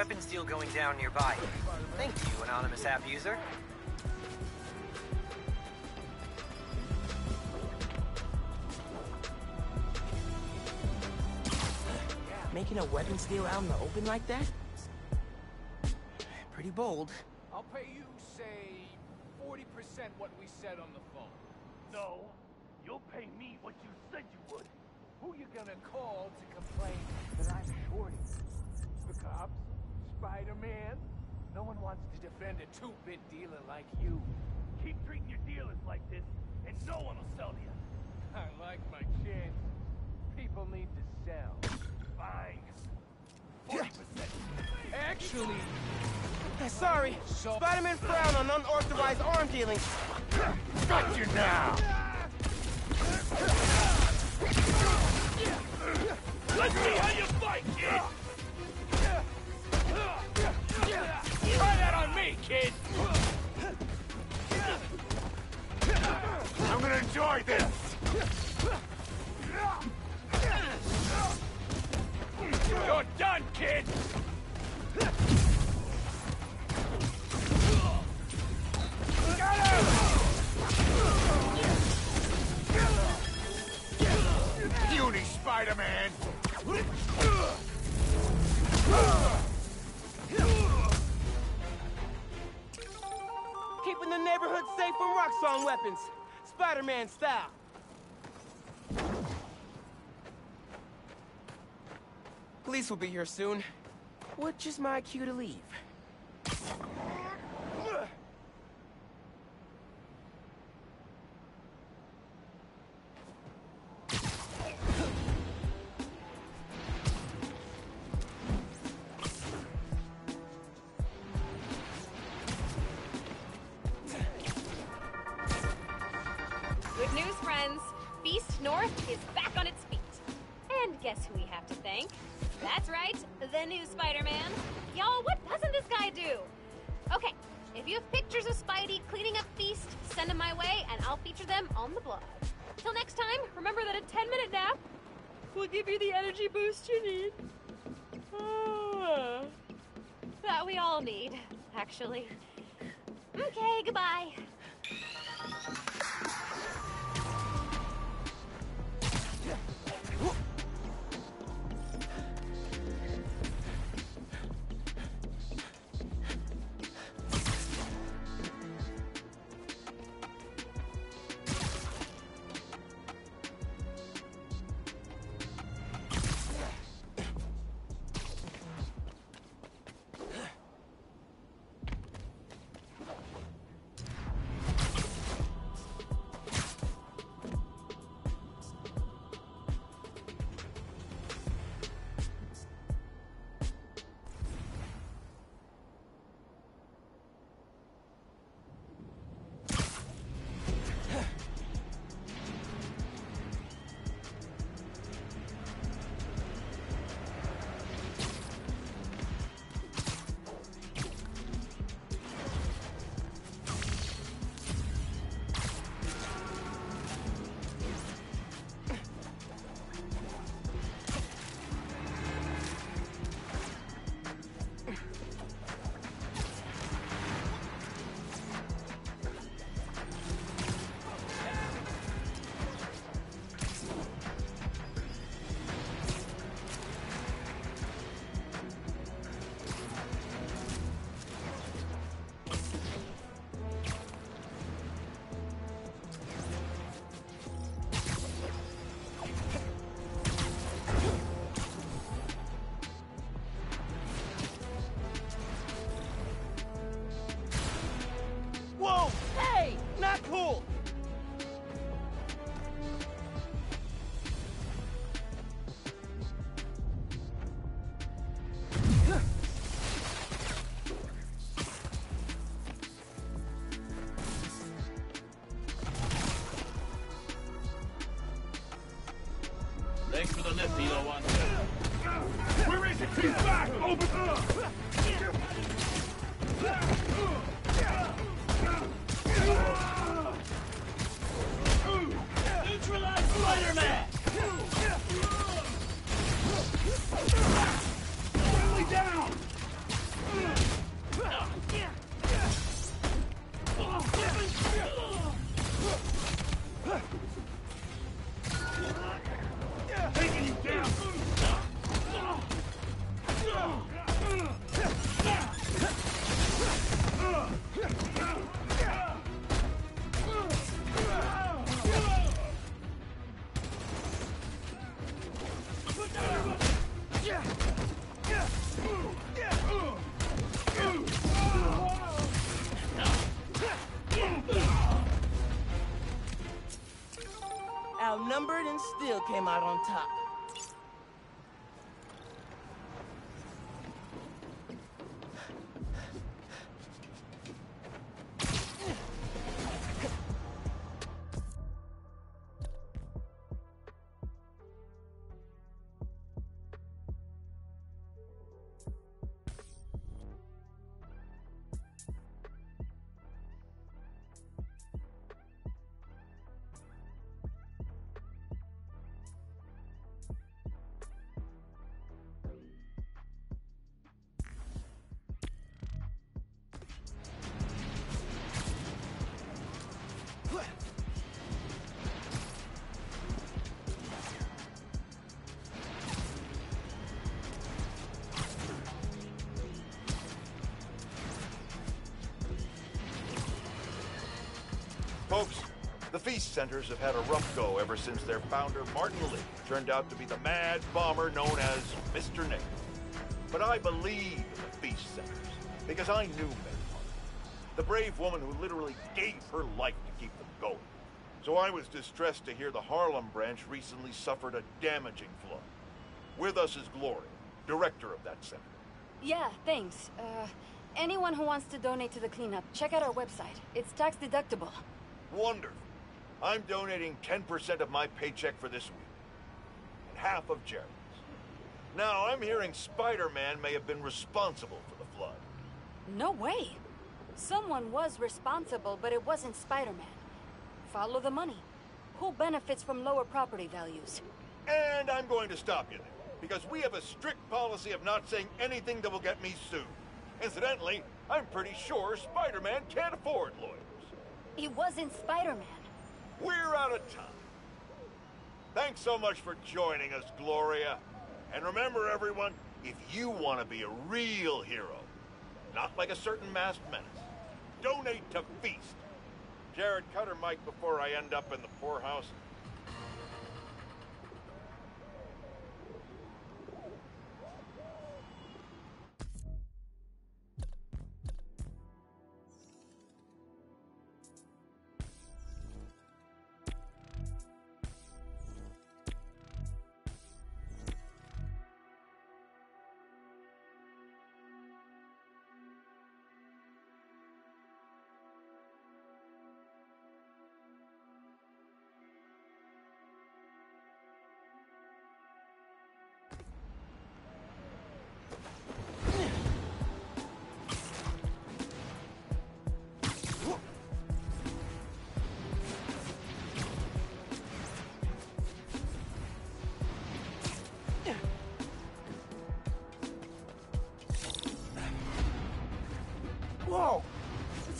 weapons deal going down nearby. Thank you, anonymous app user. Making a weapons deal out in the open like that? Pretty bold. I'll pay you, say, 40% what we said on the phone. No, you'll pay me what you said you would. Who you gonna call to complain that I'm shorty? The cops? Spider-Man? No one wants to defend a two-bit dealer like you. Keep treating your dealers like this, and no one will sell to you. I like my chance. People need to sell. Fine. 40%. Actually, Sorry, Spider-Man frown on unauthorized arm dealings. got you now! Let's see how you kid! I'm gonna enjoy this! You're done, kid! Got Spider-Man! Neighborhood safe from Roxxon weapons. Spider-Man style. Police will be here soon. Which is my cue to leave. Feast North is back on its feet. And guess who we have to thank? That's right, the new Spider-Man. Y'all, what doesn't this guy do? Okay, if you have pictures of Spidey cleaning up Feast, send them my way and I'll feature them on the blog. Till next time, remember that a 10-minute nap will give you the energy boost you need. Ah. that we all need, actually. Okay, goodbye. Where is it? He's back! Open came out on top. Folks, the Feast Centers have had a rough go ever since their founder, Martin Lee, turned out to be the mad bomber known as Mr. Nate. But I believe in the Feast Centers because I knew May Parker, the brave woman who literally gave her life to keep them going. So I was distressed to hear the Harlem branch recently suffered a damaging flood. With us is Gloria, director of that center. Yeah, thanks. Uh, anyone who wants to donate to the cleanup, check out our website. It's tax deductible. Wonderful. I'm donating 10% of my paycheck for this week, and half of Jared's. Now, I'm hearing Spider-Man may have been responsible for the flood. No way. Someone was responsible, but it wasn't Spider-Man. Follow the money. Who benefits from lower property values? And I'm going to stop you there, because we have a strict policy of not saying anything that will get me sued. Incidentally, I'm pretty sure Spider-Man can't afford lawyers. It wasn't Spider-Man. We're out of time. Thanks so much for joining us, Gloria. And remember, everyone, if you want to be a real hero, not like a certain masked menace, donate to Feast. Jared, cut her mic before I end up in the poorhouse.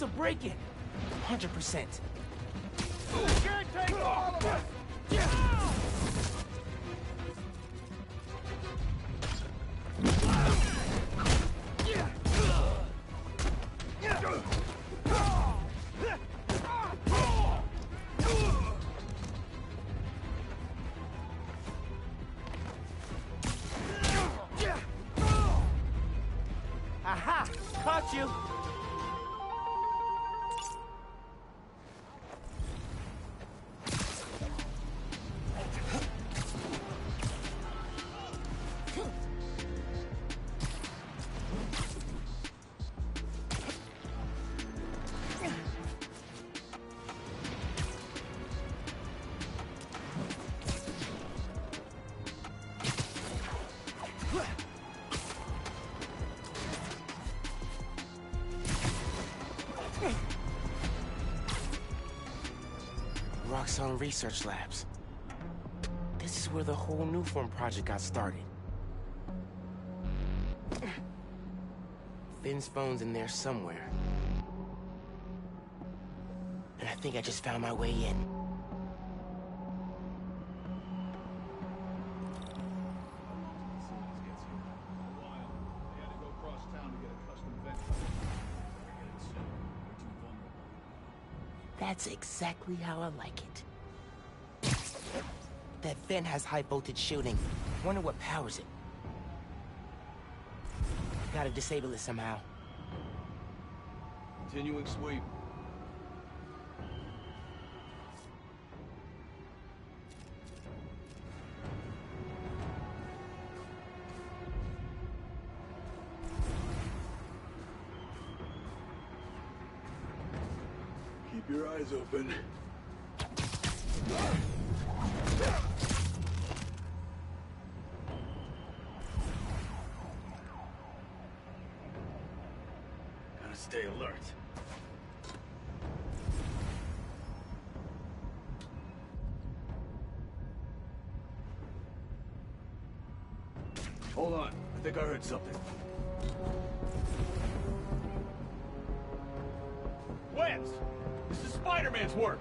It's a break-in. 100%. Can't take all of us! Roxxon Research Labs. This is where the whole Nuform project got started. Phin's phone's in there somewhere. And I think I just found my way in. That's exactly how I like it. That vent has high voltage shooting. Wonder what powers it. Gotta disable it somehow. Continuing sweep. Eyes open. Gotta stay alert. Hold on. I think I heard something. Spider-Man's work!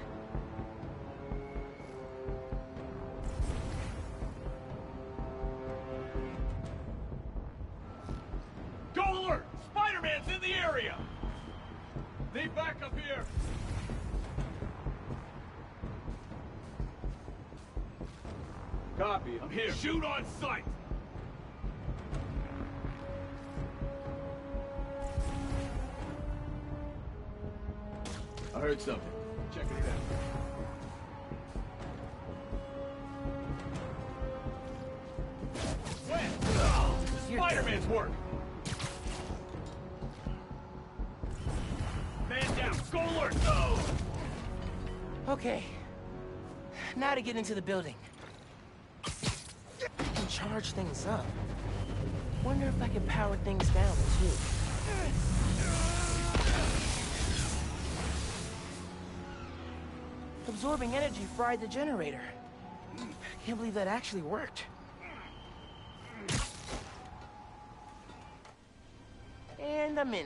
Go alert! Spider-Man's in the area! Need backup here! Copy, I'm here. Shoot on sight! Get into the building. I can charge things up. Wonder if I can power things down, too. Absorbing energy fried the generator. Can't believe that actually worked. And I'm in.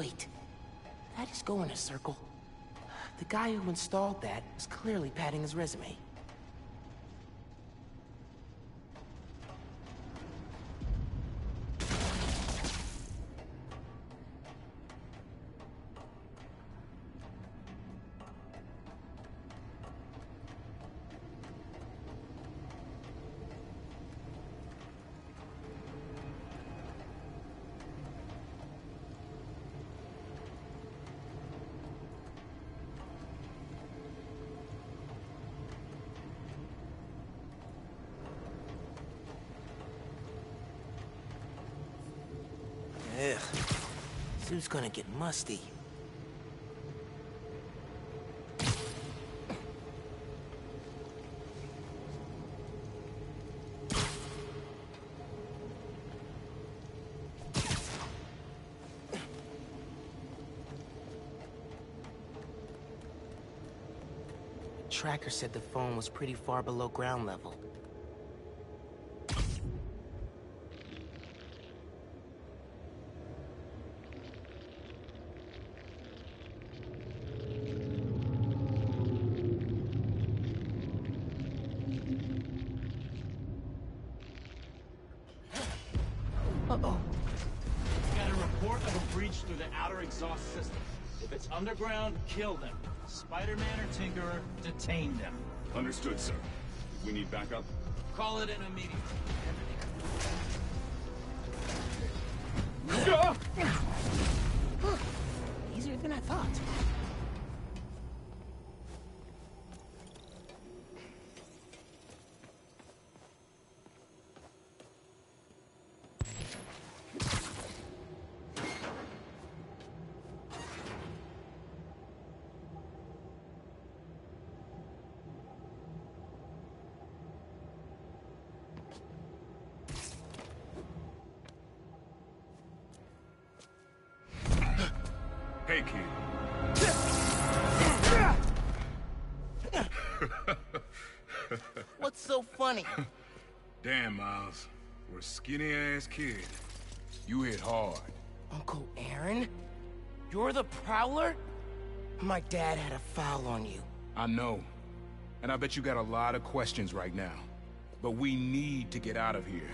Wait, that is going in a circle. The guy who installed that was clearly padding his resume. Suit's gonna get musty. Tracker said the phone was pretty far below ground level. Uh-oh. Got a report of a breach exhaust system. If it's underground, kill them. Spider-Man or Tinkerer, detain them. Understood, sir. We need backup. Call it in immediately. What's so funny? Damn, Miles. For a skinny-ass kid, you hit hard. Uncle Aaron? You're the Prowler? My dad had a foul on you. I know. And I bet you got a lot of questions right now. But we need to get out of here.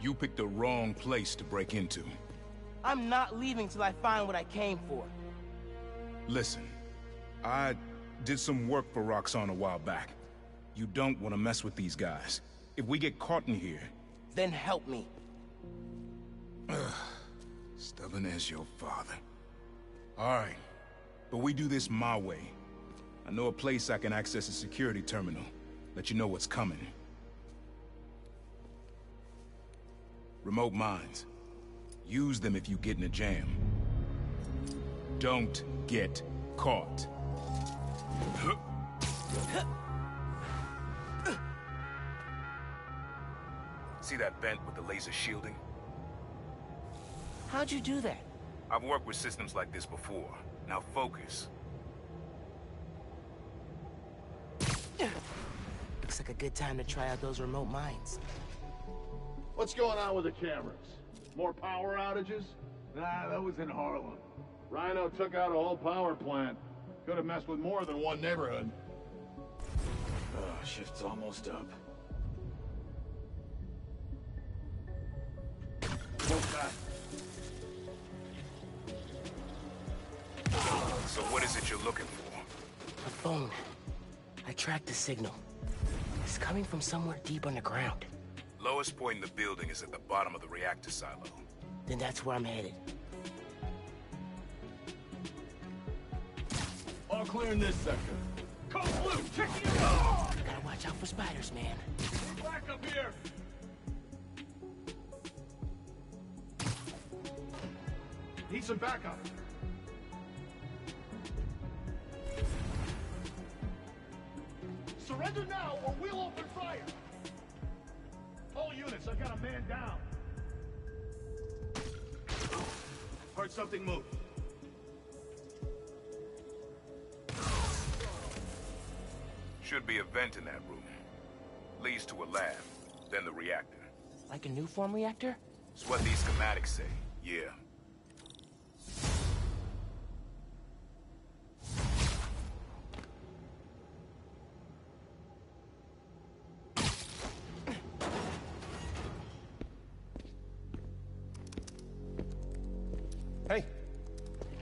You picked the wrong place to break into. I'm not leaving till I find what I came for. Listen, I did some work for Roxxon a while back. You don't want to mess with these guys. If we get caught in here... Then help me. Stubborn as your father. Alright, but we do this my way. I know a place I can access a security terminal. Let you know what's coming. Remote mines. Use them if you get in a jam. Don't get caught. See that vent with the laser shielding? How'd you do that? I've worked with systems like this before. Now focus. Looks like a good time to try out those remote mines. What's going on with the cameras? More power outages? Nah, that was in Harlem. Rhino took out a whole power plant. Could have messed with more than one neighborhood. Oh, shift's almost up. Is it you're looking for? A phone. I tracked the signal. It's coming from somewhere deep underground. Lowest point in the building is at the bottom of the reactor silo. Then that's where I'm headed. All clear in this sector. Code Blue, checking you out! Gotta watch out for spiders, man. Back up here! Need some backup. Surrender now or we'll open fire! All units, I've got a man down. Heard something move. Should be a vent in that room. Leads to a lab, then the reactor. Like a Nuform reactor? It's what these schematics say, yeah.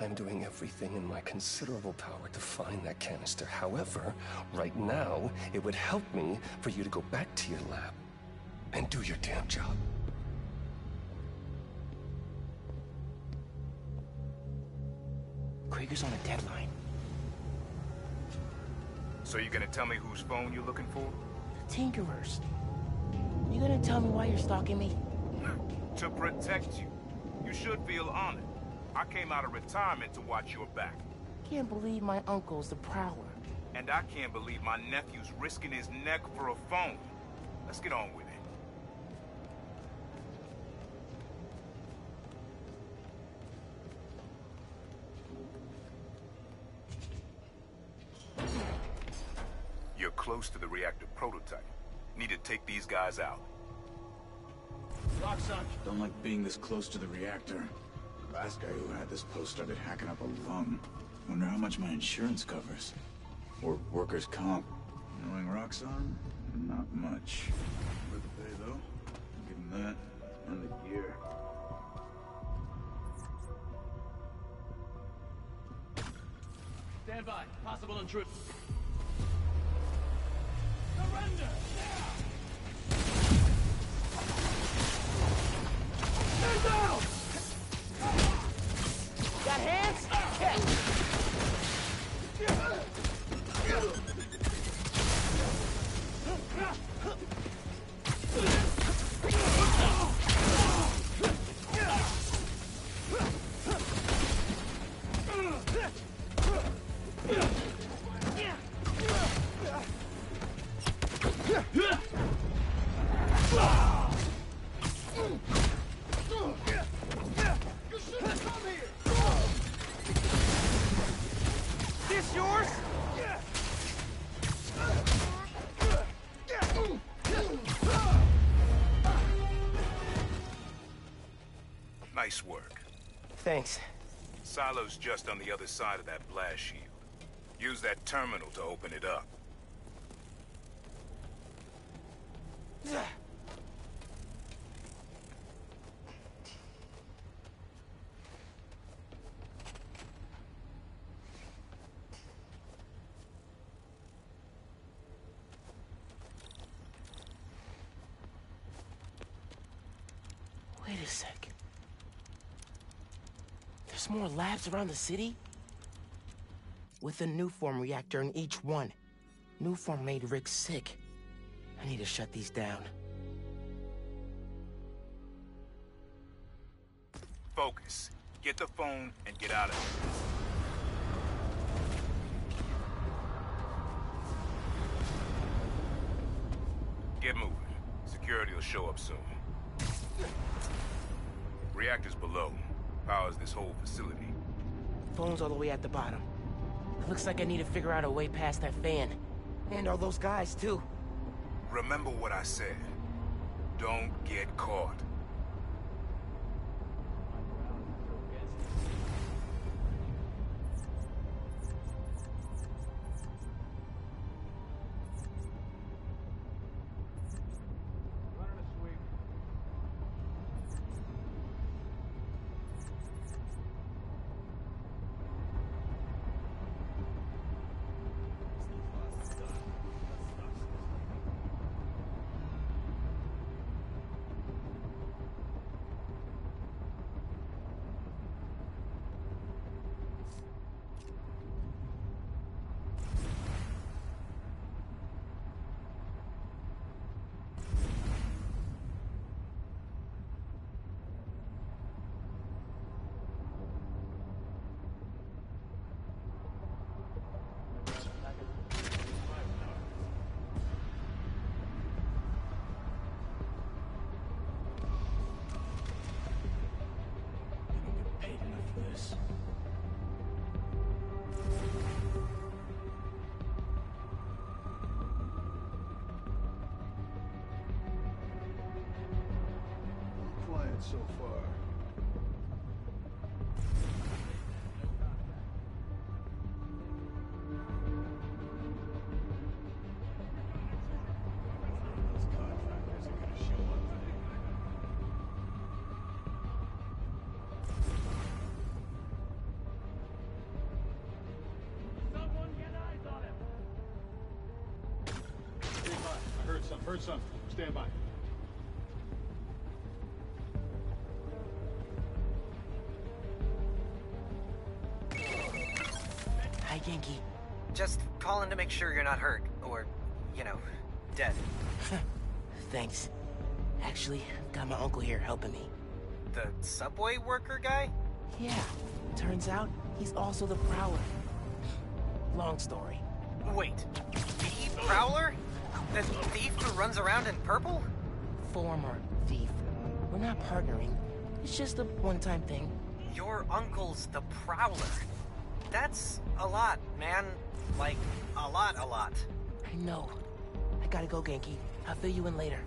I'm doing everything in my considerable power to find that canister. However, right now, it would help me for you to go back to your lab and do your damn job. Krieger's on a deadline. So you gonna tell me whose phone you're looking for? The Tinkerers. You gonna tell me why you're stalking me? to protect you. You should feel honored. I came out of retirement to watch your back. Can't believe my uncle's the Prowler. And I can't believe my nephew's risking his neck for a phone. Let's get on with it. You're close to the reactor prototype. Need to take these guys out. Roxxon, don't like being this close to the reactor. Last guy who had this post started hacking up a lung. Wonder how much my insurance covers. Or workers' comp. Knowing Roxxon? Not much. Worth the pay, though. Give him that. And the gear. Stand by. Possible intrusion. Surrender! Now! Stand down! Thanks. Silo's just on the other side of that blast shield. Use that terminal to open it up. Wait a sec. There's more labs around the city? With a Nuform reactor in each one. Nuform made Rick sick. I need to shut these down. Focus. Get the phone and get out of here. Get moving. Security will show up soon. Reactors below. Powers this whole facility. Phone's all the way at the bottom. Looks like I need to figure out a way past that fan. And all those guys, too. Remember what I said. Don't get caught. This. Quiet so far. I heard. Heard something. Stand by. Hi, Ganke. Just calling to make sure you're not hurt, or, you know, dead. Thanks. Actually, got my uncle here helping me. The subway worker guy? Yeah, turns out he's also the Prowler. Long story. Wait, the Prowler? The thief who runs around in purple? Former thief. We're not partnering. It's just a one-time thing. Your uncle's the Prowler. That's a lot, man. Like, a lot, a lot. I know. I gotta go, Ganke. I'll fill you in later.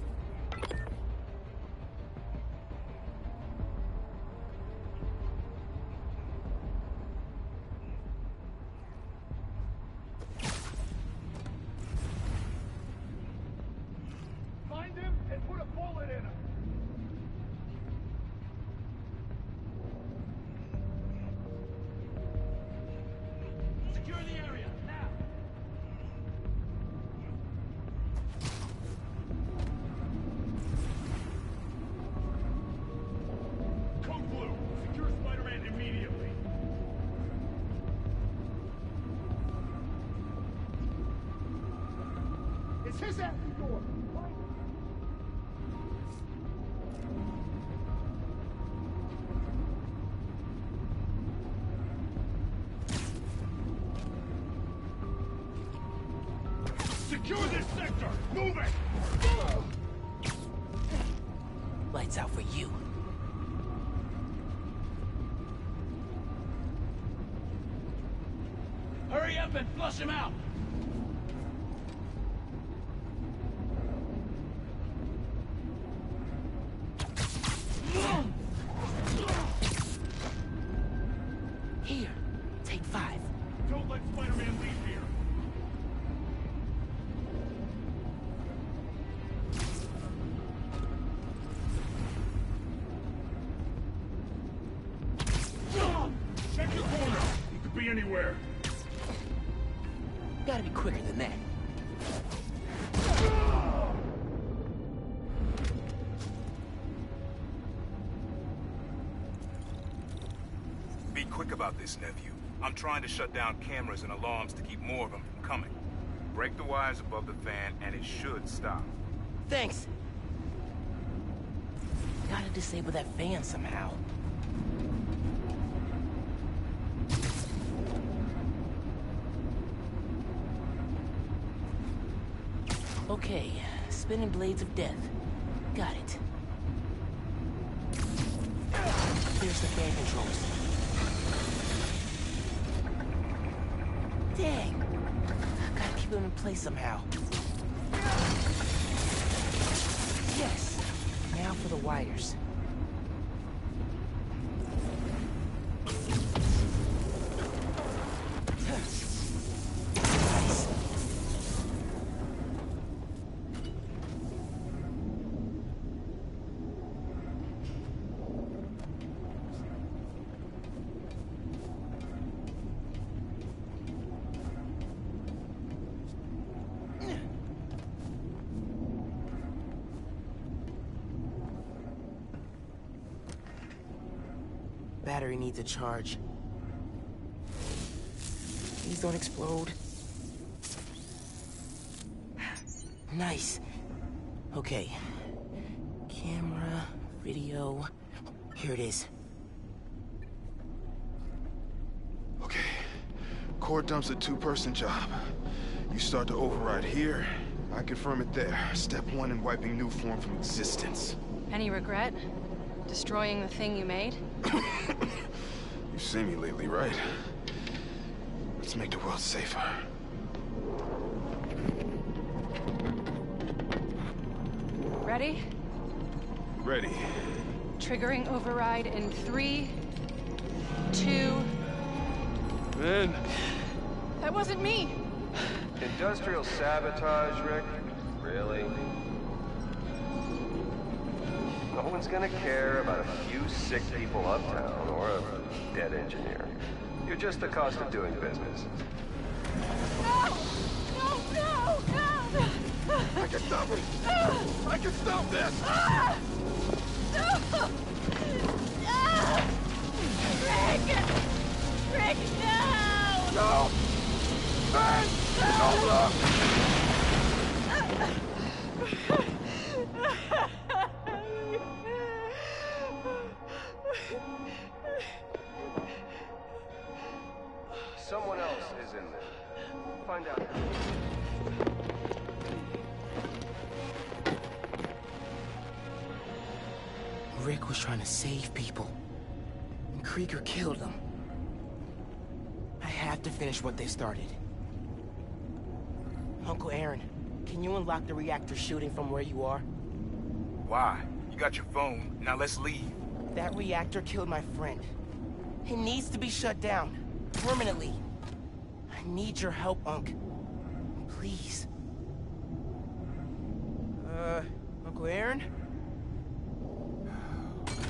Move it! Could be anywhere! Gotta be quicker than that. Be quick about this, nephew. I'm trying to shut down cameras and alarms to keep more of them from coming. Break the wires above the fan, and it should stop. Thanks. Gotta disable that fan somehow. Spinning blades of death. Got it. Here's the fan controls. Dang! Gotta keep them in place somehow. Yes! Now for the wires. Battery needs a charge. Please don't explode. Nice. Okay. Camera, video. Here it is. Okay. Core dump's a two-person job. You start to override here, I confirm it there. Step one in wiping Nuform from existence. Any regret? Destroying the thing you made? You've seen me lately, right? Let's make the world safer. Ready? Ready. Triggering override in three, two. Ben. That wasn't me! Industrial sabotage, Rick? Really? No one's gonna care about a few sick people uptown or a dead engineer. You're just the cost of doing business. No! No, no, no! I can stop him! I can stop this! Ah! No! Ah! Rick! Rick, no! No! Ben! No, look! Find out. Rick was trying to save people. And Krieger killed them. I have to finish what they started. Uncle Aaron, can you unlock the reactor shooting from where you are? Why? You got your phone. Now let's leave. That reactor killed my friend. It needs to be shut down. Permanently. I need your help, Unc. Please. Uh, Uncle Aaron?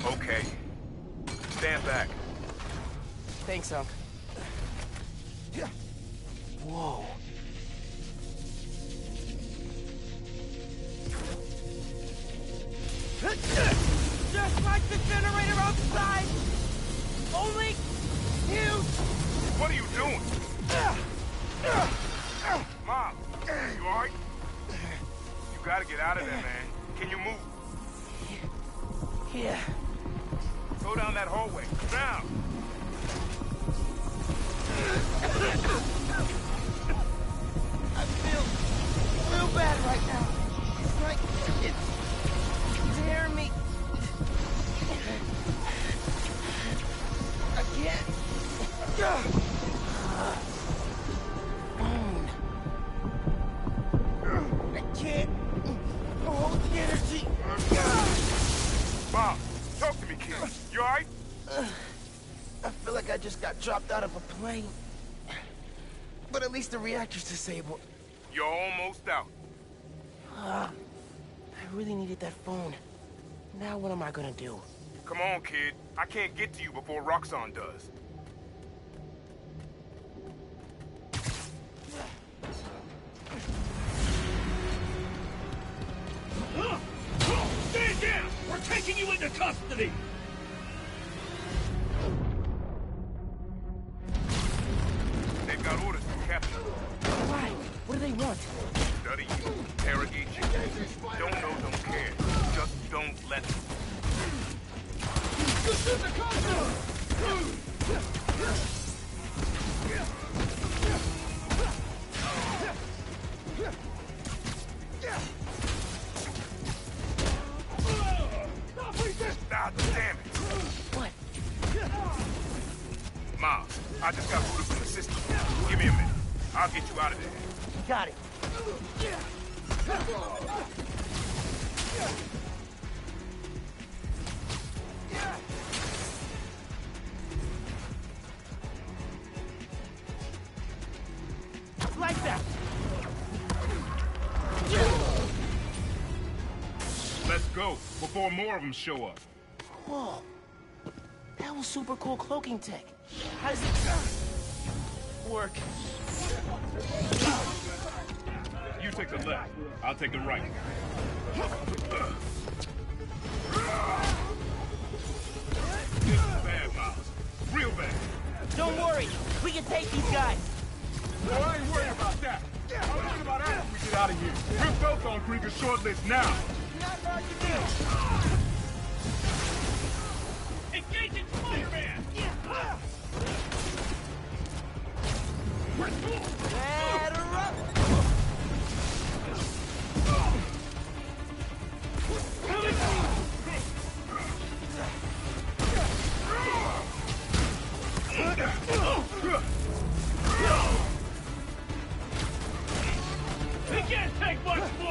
Okay. Stand back. Thanks, Unc. Whoa. Just like the generator outside! Only huge! What are you doing? Mom, you alright? You gotta get out of there, man. Can you move? Yeah. Go down that hallway. Now! I feel feel bad right now. It's like it's tearing me. I can't. Bob, talk to me, kid. You alright? Uh, I feel like I just got dropped out of a plane. But at least the reactor's disabled. You're almost out. Uh, I really needed that phone. Now what am I gonna do? Come on, kid. I can't get to you before Roxxon does taking you into custody! They've got orders from Captain. Why? What do they want? Study you, interrogate you. Don't know, don't care. Just don't let them. This is the concept! I just got booted from the system. Give me a minute. I'll get you out of there. Got it. Like that. Let's go, before more of them show up. Whoa. That was super cool cloaking tech. Does it work? You take the left, I'll take the right. This is bad, Miles. Real bad. Don't worry. We can take these guys. No, I ain't worried about that. I'm worried about after we get out of here. We're both on Krieger's short list now. Engaging He can't take much more!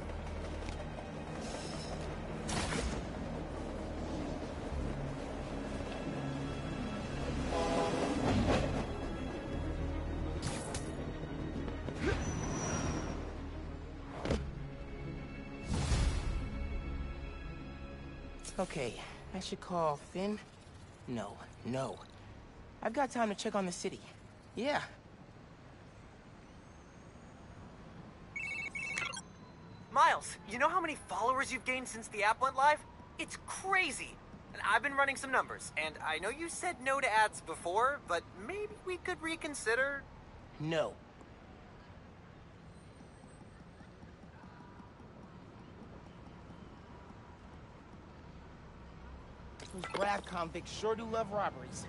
Okay, I should call Phin? No, no. I've got time to check on the city. Yeah. Miles, you know how many followers you've gained since the app went live? It's crazy. And I've been running some numbers, and I know you said no to ads before, but maybe we could reconsider. No. Those grav convicts sure do love robberies.